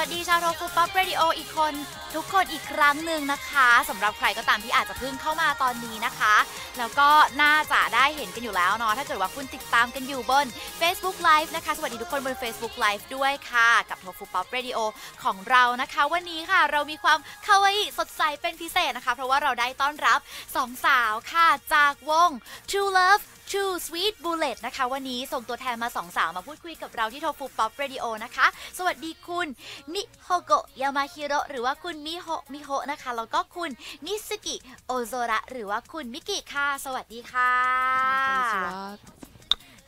สวัสดีชาว TofuPOP Radio อีกคน ทุกคนอีกครั้งหนึ่งนะคะสำหรับใครก็ตามที่อาจจะเพิ่งเข้ามาตอนนี้นะคะ แล้วก็น่าจะได้เห็นกันอยู่แล้วเนาะถ้าเกิดว่าคุณติดตามกันอยู่บน Facebook Live นะคะ สวัสดีทุกคนบน Facebook Live ด้วยค่ะ กับ TofuPOP Radio ของเรานะคะ วันนี้ค่ะเรามีความかわいい สดใสเป็นพิเศษนะคะ เพราะว่าเราได้ต้อนรับสองสาวค่ะจากวง 2o Love True Sweet Bullet นะคะ วันนี้ส่งตัวแทนมาสองสาวมาพูดคุยกับเราที่โทฟูป๊อปเรดิโอนะคะ สวัสดีคุณมิโฮโกะยามาฮิโร่หรือว่าคุณมิโฮมิโฮนะคะ แล้วก็คุณมิสกิโอโซระหรือว่าคุณมิกิค่ะ สวัสดีค่ะ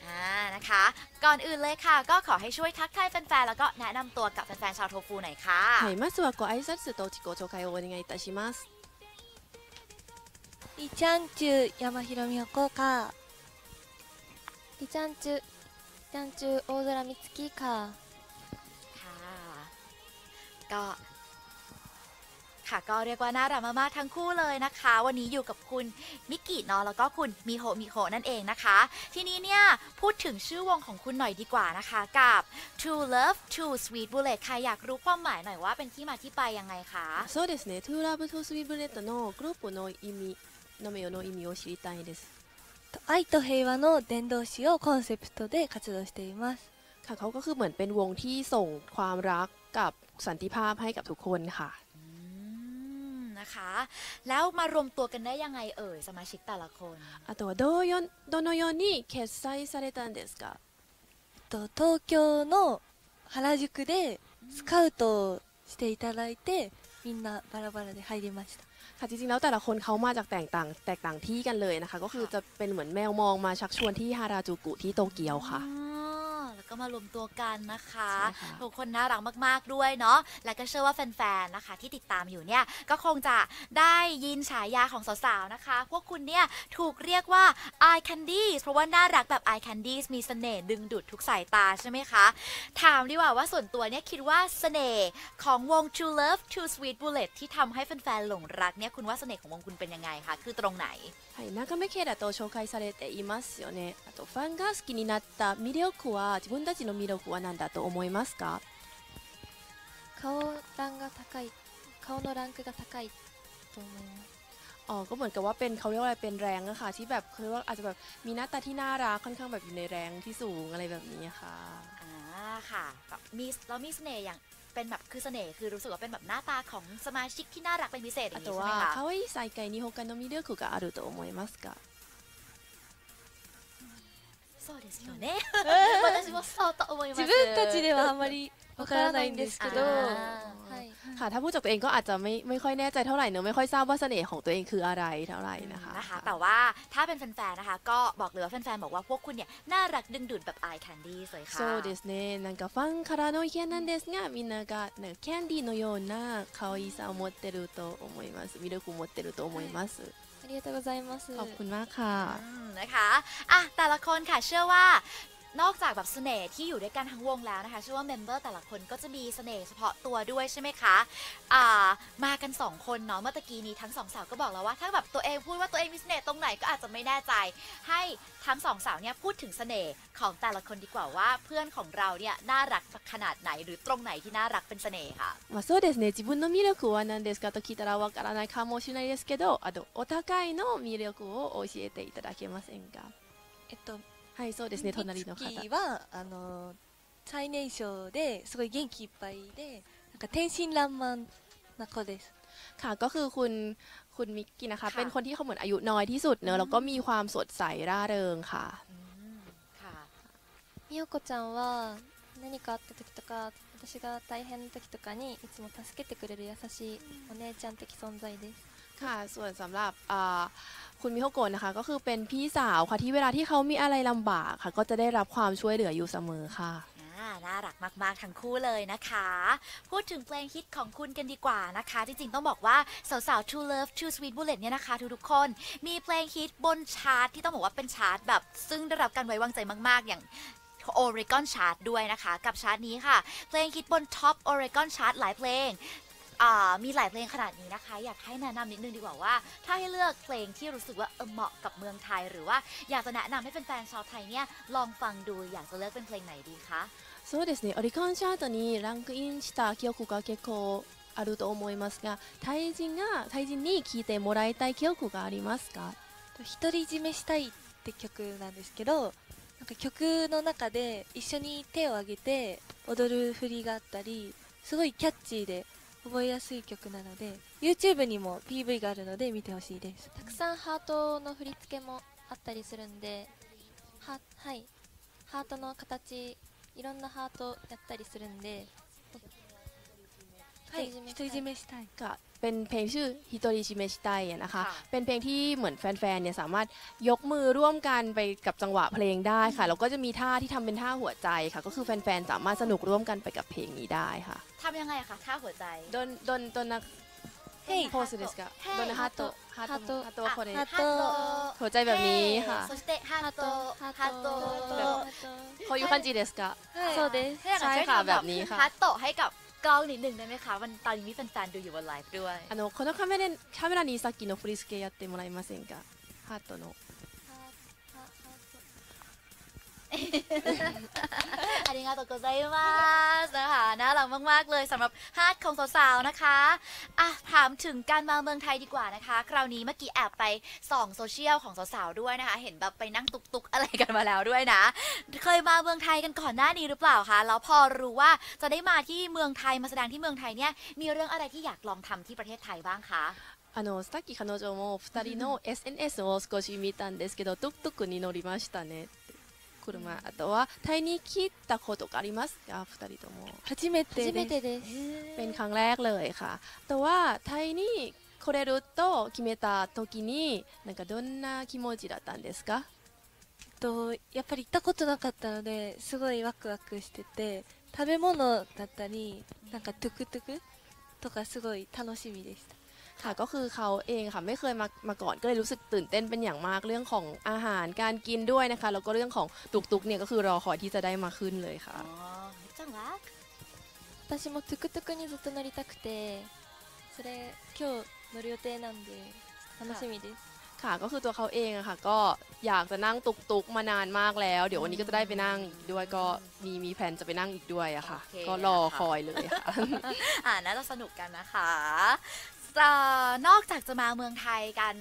อ่านะคะ ก่อนอื่นเลยค่ะ ก็ขอให้ช่วยทักทายแฟนๆ แล้วก็แนะนำตัวกับแฟนๆ ชาวโทฟูหน่อยค่ะ はい、まずはご挨拶と自己紹介をお願いいたします。リチャンチュ山広美穂か อีฉันชื่อ ฉันชื่อโอโซระมิสึกิค่ะ ค่ะ ก็ค่ะก็เรียกว่าน่ารักมากๆทั้งคู่เลยนะคะ วันนี้อยู่กับคุณมิกิเนาะแล้วก็คุณมิโฮมิโฮนั่นเองนะคะ ทีนี้เนี่ยพูดถึงชื่อวงของคุณหน่อยดีกว่านะคะ กับ 2o Love to Sweet Bullet ใครอยากรู้ความหมายหน่อยว่าเป็นที่มาที่ไปยังไงคะそうですね 2o Love to Sweet Bullet のグループの意味の名の意味を知りたいです愛と平和の伝道師をコンセプトで活動しています ค่ะเขาก็คือเหมือนเป็นวงที่ส่งความรักกับสันติภาพให้กับทุกคนค่ะ อืมนะคะ แล้วมารวมตัวกันได้ยังไงเอ่ย สมาชิกแต่ละคน あとはどうよどのように決済されたんですかと東京の原宿でスカウトをしていただいてみんなバラバラで入りました ค่ะจริงๆแล้วแต่ละคนเขามาจากแตกต่างแตกต่างที่กันเลยนะคะ ก็คือจะเป็นเหมือนแมวมองมาชักชวนที่ฮาราจูกุที่โตเกียวค่ะอ๋อแล้ว ก็มารวมตัวกันนะคะใช่ค่ะทุกคนน่ารักมากๆด้วยเนาะและก็เชื่อว่าแฟนๆนะคะที่ติดตามอยู่เนี่ยก็คงจะได้ยินฉายาของสาวๆนะคะ พวกคุณเนี่ยถูกเรียกว่า eye candies เพราะว่าน่ารักแบบ eye candies มีเสน่ห์ดึงดูดทุกสายตาใช่ไหมคะ ถามดีกว่าว่าส่วนตัวเนี่ยคิดว่าเสน่ห์ของวง True Love True Sweet Bullet ที่ทำให้แฟนๆหลงรักเนี่ยคุณว่าเสน่ห์ของวงคุณเป็นยังไงคะคือตรงไหนはい、中目系だと紹介されていますよねあとファンが好きになった魅力は自分たちの魅力は何だと思いますか顔ランが高い顔のランクが高いと思います อ๋อก็เหมือนกับว่าเป็นเขาเรียกว่าอะไรเป็นแรงอะค่ะ ที่แบบเขาเรียกว่าอาจจะแบบมีหน้าตาที่น่ารักค่อนข้างแบบอยู่ในแรงที่สูงอะไรแบบนี้ค่ะ อ่าค่ะแบบมีแล้วมีเสน่ห์อย่าง เป็นแบบคือเสน่ห์คือรู้สึกว่าเป็นแบบหน้าตาของสมาชิกที่น่ารักเป็นพิเศษอ あ ย่างนี้ と ใช่ไหม は คะ 可愛い再会に他の魅力があると思いますかそうですよね私もそうと思います自分たちではあんまり わからないんですけど、あはい、 ค่ะ ถ้าพูดจากตัวเองก็อาจจะไม่ไม่ค่อยแน่ใจเท่าไหร่เนอะไม่ค่อยทราบว่าเสน่ห์ของตัวเองคืออะไรเท่าไหร่นะคะ นะคะ แต่ว่าถ้าเป็นแฟนๆนะคะ ก็บอกเลยว่าแฟนๆบอกว่าพวกคุณเนี่ยน่ารักดึงดูดแบบ eye candy เลยค่ะ そうですねなんかファンからの意見なんですがみんながなんかキャンディーのような可愛さを持ってると思います魅力を持ってると思いますありがとうございます ขอบคุณมากค่ะ อืมนะคะอ่ะแต่ละคนค่ะเชื่อว่า นอกจากแบบเสน่ห์ที่อยู่ด้วยกันทั้งวงแล้วนะคะเชื่อว่าเมมเบอร์แต่ละคนก็จะมีเสน่ห์เฉพาะตัวด้วยใช่ไหมคะอ่ามากันสองคนเนาะเมื่อตะกี้นี้ทั้งสองสาวก็บอกแล้วว่า ถ้าแบบตัวเองพูดว่าตัวเองมีเสน่ห์ตรงไหนก็อาจจะไม่แน่ใจ ให้ทั้งสองสาวเนี่ยพูดถึงเสน่ห์ของแต่ละคนดีกว่าว่าเพื่อนของเราเนี่ยน่ารักขนาดไหนหรือตรงไหนที่น่ารักเป็นเสน่ห์ค่ะ まあ、そうですね自分の魅力は何ですかと聞いたらわからないかもしれないですけどあとお互いの魅力を教えていただけませんかえっと はいそうですね隣の方ミツキはあの最年少ですごい元気いっぱいでなんか天真爛漫な子です ค่ะก็คือคุณคุณมิกกี้นะคะ ค่ะ เป็นคนที่เขาเหมือนอายุน้อยที่สุดเนอะแล้วก็มีความสดใสร่าเริงค่ะ อืมค่ะ みよこちゃんは何かあった時とか私が大変な時とかにいつも助けてくれる優しいお姉ちゃん的存在です ค่ะ ส่วนสำหรับอ่าคุณมิโฮโกะนะคะ ก็คือเป็นพี่สาวค่ะที่เวลาที่เขามีอะไรลำบากค่ะ ก็จะได้รับความช่วยเหลืออยู่เสมอค่ะ อ่าน่ารักมากๆทั้งคู่เลยนะคะ พูดถึงเพลงฮิตของคุณกันดีกว่านะคะ จริงๆต้องบอกว่าสาวๆ True Love True Sweet Bullet เนี่ยนะคะ ทุกๆคน มีเพลงฮิตบนชาร์ตที่ต้องบอกว่าเป็นชาร์ตแบบ ซึ่งได้รับการไว้วางใจมากๆ อย่าง Oregon Chart ด้วยนะคะ กับชาร์ตนี้ค่ะ เพลงฮิตบน Top Oregon Chart หลายเพลง มีหลายเพลงขนาดนี้นะคะ อยากให้แนะนำนิดนึงดีกว่าว่า ถ้าให้เลือกเพลงที่รู้สึกว่าเออเหมาะกับเมืองไทย หรือว่าอยากจะแนะนำให้แฟนๆชาวไทยเนี่ยลองฟังดูอยากจะเลือกเป็นเพลงไหนดีคะ そうですねオリコンチャートにランクインした記憶が結構あると思いますがタイ人がタイ人に聴いてもらいたい記憶がありますか独り占めしたいって曲なんですけどなんか曲の中で一緒に手を挙げて踊る振りがあったりすごいキャッチーで 覚えやすい曲なので YouTube にも PV があるので見てほしいです。たくさんハートの振り付けもあったりするんでははい。ハートの形いろんなハートやったりするんではい。独り占めしたい。ค่ะ เป็นเพลงชื่อฮิโตริชิเมชิไตนะคะ เป็นเพลงที่เหมือนแฟนๆเนี่ยสามารถยกมือร่วมกันไปกับจังหวะเพลงได้ค่ะ แล้วก็จะมีท่าที่ทำเป็นท่าหัวใจค่ะ ก็คือแฟนๆสามารถสนุกร่วมกันไปกับเพลงนี้ได้ค่ะทำยังไงคะท่าหัวใจโดนโดนโดนนักเฮ้ยโพสต์ですかโดนฮัตโตฮัตโตฮัตโตคนนี้หัวใจแบบนี้ค่ะそしてฮัตโตฮัตโตเขาอยู่คันจิですかそうですใช่ค่แบบนี้ค่ะฮัตโตให้กับ กล้องนิดนึงได้ไหมคะวันตอนนี้มีแฟนๆดูอยู่บนไลฟ์ด้วย あのこのカメラカメラにさっきの振り付けやってもらえませんかハートの ありがとうございますนะคะน่ารักมากๆเลยสำหรับฮาร์ดของสาวๆนะคะอ่ะถามถึงการมาเมืองไทยดีกว่านะคะ คราวนี้เมื่อกี้แอบไปส่องโซเชียลของสาวๆด้วยนะคะ เห็นแบบไปนั่งตุกๆอะไรกันมาแล้วด้วยนะ เคยมาเมืองไทยกันก่อนหน้านี้หรือเปล่าคะแล้วพอรู้ว่าจะได้มาที่เมืองไทยมาแสดงที่เมืองไทยเนี่ยมีเรื่องอะไรที่อยากลองทำที่ประเทศไทยบ้างคะ あのさっき彼女も2人の SNS を少し見たんですけどトゥクトゥクに乗りましたねって 車あとはタイに来たことがありますか2人とも初めて初めですてです เป็นครั้งแรกเลยค่ะแต่ว่าไทยに来れると決めた時になんかどんな気持ちだったんですかとやっぱり行ったことなかったのですごいワクワクしてて食べ物だったりなんかトゥクトゥクとかすごい楽しみでした ค่ะก็คือเขาเองค่ะไม่เคยมามาก่อนก็เลยรู้สึกตื่นเต้นเป็นอย่างมากเรื่องของอาหารการกินด้วยนะคะแล้วก็เรื่องของตุกตุกๆเนี่ยก็คือรอคอยที่จะได้มาขึ้นเลยค่ะ อ๋อจังรัก 私もトゥクトゥクにずっと乗りたくてそれ今日乗る予定なんで楽しみです ค่ะก็คือตัวเขาเองอะค่ะ ก็อยากจะนั่งตุกตุกๆมานานมากแล้ว เดี๋ยววันนี้ก็จะได้ไปนั่งอีกด้วยก็มีมีแผนจะไปนั่งอีกด้วยอะค่ะ โอเค ก็รอคอยเลยค่ะ อ่าน่าจะสนุกกันนะคะเอ่อ นอกจากจะมาเมืองไทยกัน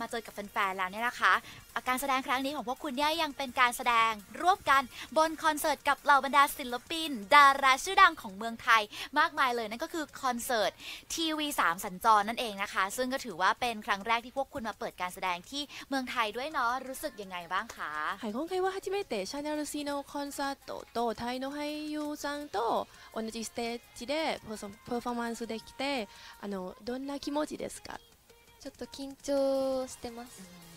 มาเจอกับแฟนๆแล้วเนี่ยนะคะอ่ะการแสดงครั้งนี้ของพวกคุณเนี่ยยังเป็นการแสดงร่วมกันบนคอนเสิร์ตกับเหล่าบรรดาศิลปิน ดาราชื่อดังของเมืองไทยมากมายเลยนั่นก็คือคอนเสิร์ตทีวีสามสัญจรนั่นเองนะคะ ซึ่งก็ถือว่าเป็นครั้งแรกที่พวกคุณมาเปิดการแสดงที่เมืองไทยด้วยเนาะรู้สึกยังไงบ้างคะ はい、今回は初めてシャネル C のコンサートとタイの俳優さんと同じステージでパフォパフォーマンスできてあのどんな気持ちですか ちょっと緊張してます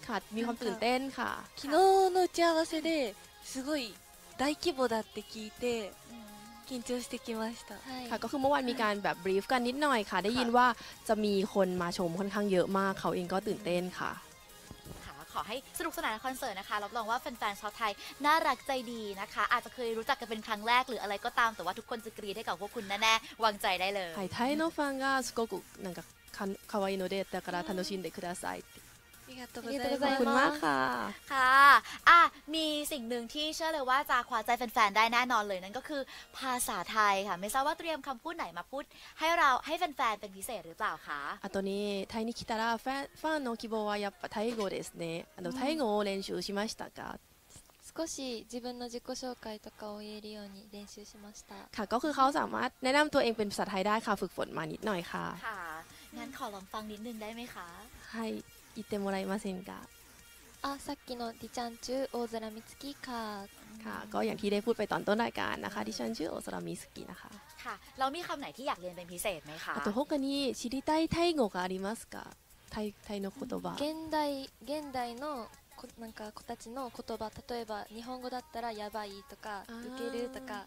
ค่ะมีความตื่นเต้นค่ะ 昨日の打ち合わせですごい大規模だって聞いて緊張してきました、 ค่ะก็คือเมื่อวานมีการแบบบรีฟกันนิดหน่อยค่ะ ได้ยินว่าจะมีคนมาชมค่อนข้างเยอะมากเขาเองก็ตื่นเต้นค่ะ ค่ะขอให้สนุกสนานกับคอนเสิร์ตนะคะรับรองว่าแฟนๆชาวไทยน่ารักใจดีนะคะ อาจจะเคยรู้จักกันเป็นครั้งแรกหรืออะไรก็ตามแต่ว่าทุกคนจะกรีดให้กับพวกคุณแน่ๆวางใจได้เลย はい、タイのファンがすごくなんか か可愛いのでだから楽しんでくださいってありがとうありございがとうございขอบคุณ ま มาก す ค่ะ ค่ะอ่ะ มีสิ่งหนึ่งที่เชื่อเลยว่าจะคว้าใจแฟนๆได้แน่นอนเลยนั่นก็คือภาษาไทยค่ะ ไม่ทราบว่าเตรียมคำพูดไหนมาพูด ให้เราให้แฟนๆเป็นพิเศษหรือเปล่าคะ あとにタイに来たらファンファンの希望はやっぱタイ語ですねあのタイ語を練習しましたか少し自分の自己紹介とかを言えるように練習しました ค่ะก็คือเขาสามารถแนะนำตัวเองเป็นภาษาไทยได้ค่ะฝึกฝนมานิดหน่อยค่ะ ค่ะ งั้นขอลองฟังนิดนึงได้ไหมคะ はい言ってもらえませんかあさっきのディちゃん中大空美月か ค่ะ ก็อย่างที่ได้พูดไปตอนต้นรายการนะคะดิฉันชื่อโอซารามิสกินะคะ ค่ะแล้วมีคำไหนที่อยากเรียนเป็นพิเศษไหมคะ あと他に知りたいタイ語がありますかタイタイの言葉現代現代のこなんか子たちの言葉例えば日本語だったらやばいとかあーウケるとか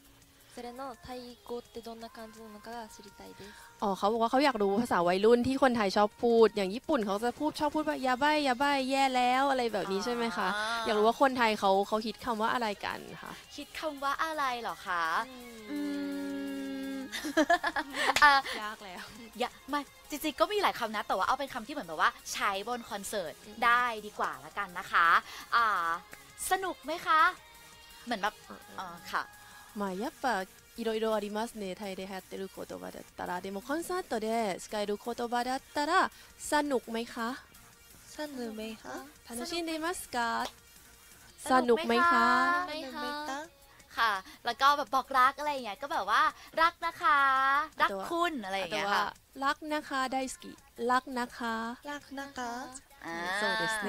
それのタイ語ってどんな感じなのかが知りたいです อ๋อเขาบอกว่าเขาอยากรู้ภาษาวัยรุ่นที่คนไทยชอบพูด อย่างญี่ปุ่นเขาจะพูดชอบพูดว่ายาใบยาใบแย่แล้วอะไรแบบนี้ใช่ไหมคะ อยากรู้ว่าคนไทยเขาเขาคิดคำว่าอะไรกันค่ะ คิดคำว่าอะไรเหรอคะ อืม อ่ะ ยากแล้ว อย่ามาจริงๆก็มีหลายคำนะ แต่ว่าเอาเป็นคำที่เหมือนแบบว่าใช้บนคอนเสิร์ต อืม ได้ดีกว่าละกันนะคะอ่าสนุกไหมคะ เหมือนแบบเออค่ะ まあやっぱいろいろありますねタイで流行ってる言葉だったらでもコンサートで使える言葉だったらสนุกไหมคะ サヌメイハ楽しんでいますかส ส นุ นุ ก ก ไห ไห ม ม คะ คะ サヌメイハ ค่ะ แล้วก็แบบบอกรักอะไรอย่างเงี้ยก็แบบว่ารักนะคะ รัก あとは คุณอะไรอย่าง あと เงี้ยค่ะ はรักนะคะ大好きรักนะคะ ラクナカ อ่า そうですね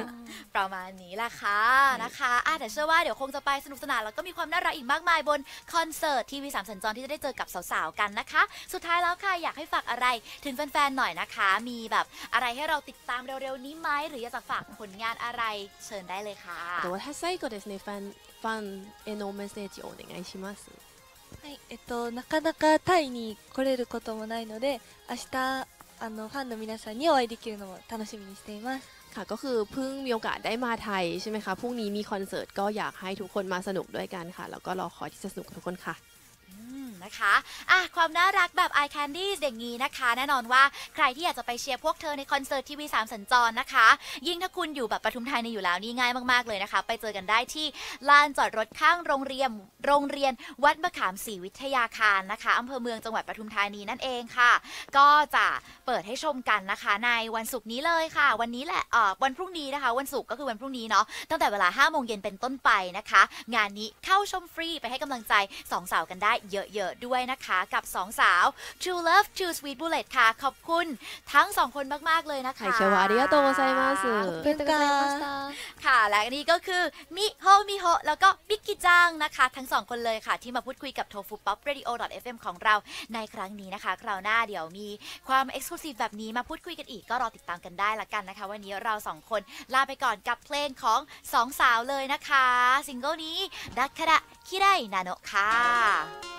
ประมาณนี้แหละค่ะนะคะอ่ะแต่เชื่อว่าเดี๋ยวคงจะไปสนุกสนานแล้วก็มีความน่ารักอีกมากมายบนคอนเสิร์ตทีวีสามสัญจรที่จะได้เจอกับสาวๆกันนะคะ สุดท้ายแล้วค่ะอยากให้ฝากอะไรถึงแฟนๆหน่อยนะคะ มีแบบอะไรให้เราติดตามเร็วๆนี้ไหมหรืออยากจะฝากผลงานอะไรเชิญได้เลยค่ะ あと私最後ですねファンファンへのメッセージをお願いしますはいえっとなかなかタイに来れることもないので明日あのファンの皆さんにお会いできるのも楽しみにしています ค่ะก็คือเพิ่งมีโอกาสได้มาไทยใช่ไหมคะพรุ่งนี้มีคอนเสิร์ตก็อยากให้ทุกคนมาสนุกด้วยกันค่ะ แล้วก็รอคอยที่จะสนุกทุกคนค่ะ นะคะอะความน่ารักแบบ eye candy อย่างนี้นะคะ แน่นอนว่าใครที่อยากจะไปเชียร์พวกเธอในคอนเสิร์ตทีวีสามสัญจรนะคะ ยิ่งถ้าคุณอยู่แบบปทุมธานีอยู่แล้วนี่ง่ายมากๆเลยนะคะ ไปเจอกันได้ที่ลานจอดรถข้างโรงเรียนโรงเรียนวัดมะขามศรีวิทยาคารนะคะอำเภอเมืองจังหวัดปทุมธานีนั่นเองค่ะ ก็จะเปิดให้ชมกันนะคะ ในวันศุกร์นี้เลยค่ะ วันนี้แหละเอ่อวันพรุ่งนี้นะคะ วันศุกร์ก็คือวันพรุ่งนี้เนาะตั้งแต่เวลา5โมงเย็นเป็นต้นไปนะคะ งานนี้เข้าชมฟรีไปให้กำลังใจสองสาวกันได้เยอะๆด้วยนะคะกับสองสาว True Love True Sweet Bullet ค่ะ ขอบคุณทั้งสองคนมาก ๆ เลยนะคะเชวาริโตไซมาสุเป็นกาค่ะ และนี่ก็คือ มิโฮมิโฮแล้วก็บิ๊กกิจังนะคะ ทั้งสองคนเลยค่ะ ที่มาพูดคุยกับโทฟูป๊อปเรดิโอ .fm ของเราในครั้งนี้นะคะ คราวหน้าเดี๋ยวมีความ exclusive แบบนี้มาพูดคุยกันอีกก็รอติดตามกันได้ละกันนะคะ วันนี้เราสองคนลาไปก่อนกับเพลงของสองสาวเลยนะคะ ซิงเกิลนี้ดักคดะคิไดนาโนค่ะ